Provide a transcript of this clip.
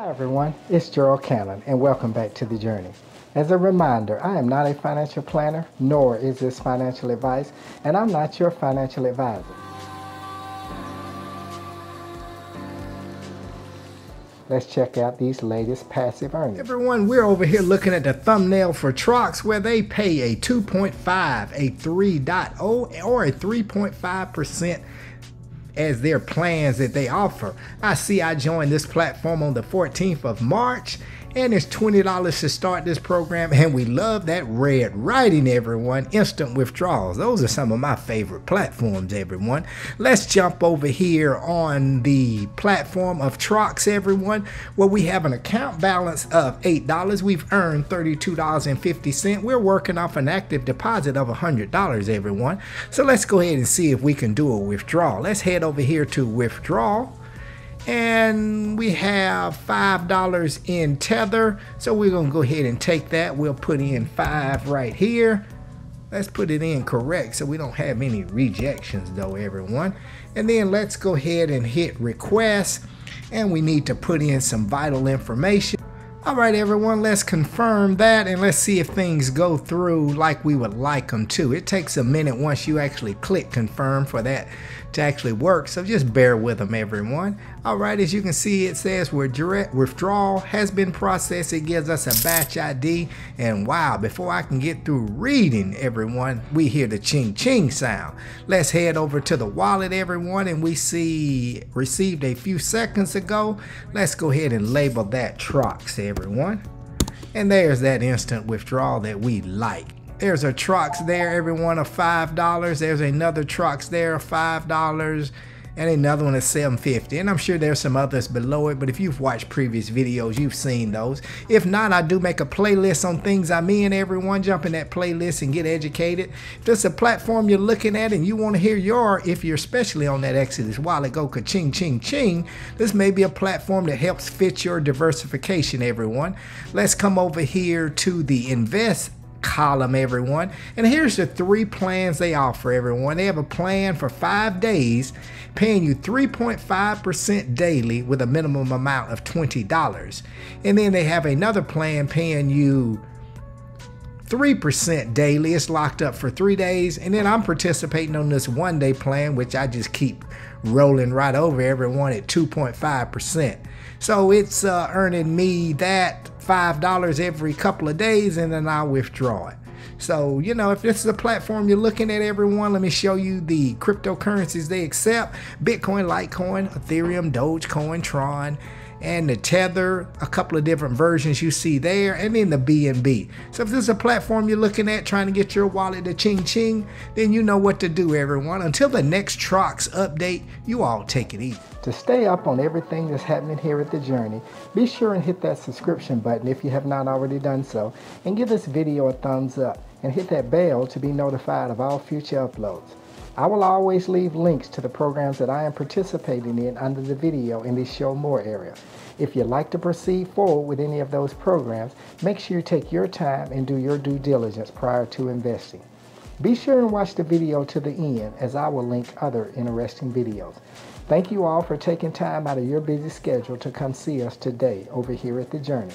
Hi everyone, it's Gerald Cannon and welcome back to The Journey. As a reminder, I am not a financial planner, nor is this financial advice, and I'm not your financial advisor. Let's check out these latest passive earnings. Everyone, we're over here looking at the thumbnail for Trox where they pay a 2.5, a 3.0, or a 3.5% as their plans that they offer. I see I joined this platform on the 14th of March and it's $20 to start this program and we love that red writing everyone. Instant withdrawals. Those are some of my favorite platforms everyone. Let's jump over here on the platform of Trox everyone where we have an account balance of $8 we've earned $32.50 we're working off an active deposit of $100 everyone. So let's go ahead and see if we can do a withdrawal. Let's head over here to withdrawal and we have five dollars in tether. So we're gonna go ahead and take that. We'll put in five right here. Let's put it in correct so we don't have any rejections though everyone. And then let's go ahead and hit request. And we need to put in some vital information all right, everyone, let's confirm that and let's see if things go through like we would like them to. It takes a minute once you actually click confirm for that to actually work, so just bear with them, everyone. All right, as you can see, it says withdrawal has been processed. It gives us a batch ID, and wow, before I can get through reading, everyone, we hear the ching ching sound. Let's head over to the wallet, everyone, and we see received a few seconds ago. Let's go ahead and label that Trox, everyone. And there's that instant withdrawal that we like. There's a Trox there, everyone, of $5. There's another Trox there $5 and another one is 750 and I'm sure there's some others below it but if you've watched previous videos you've seen those. If not I do make a playlist on things I'm in. Everyone jump in that playlist and get educated. If there's a platform you're looking at and you want to hear your if you're especially on that Exodus wallet go ka-ching ching ching this may be a platform that helps fit your diversification everyone. Let's come over here to the invest column everyone. And here's the three plans they offer everyone. They have a plan for five days paying you 3.5% daily with a minimum amount of $20 and then they have another plan paying you 3% daily. It's locked up for three days. And then i'm participating on this one day plan which i just keep rolling right over everyone at 2.5% so it's uh, earning me that $5 every couple of days and then I'll withdraw it. So, you know, if this is a platform you're looking at, everyone, let me show you the cryptocurrencies they accept. Bitcoin, Litecoin, Ethereum, Dogecoin, Tron and the tether a couple of different versions you see there and then the bnb so if this is a platform you're looking at trying to get your wallet to ching ching then you know what to do everyone. Until the next Trox update you all take it easy. To stay up on everything that's happening here at the journey be sure and hit that subscription button if you have not already done so and give this video a thumbs up and hit that bell to be notified of all future uploads I will always leave links to the programs that I am participating in under the video in the show more area. If you'd like to proceed forward with any of those programs, make sure you take your time and do your due diligence prior to investing. Be sure and watch the video to the end as I will link other interesting videos. Thank you all for taking time out of your busy schedule to come see us today over here at The Journey.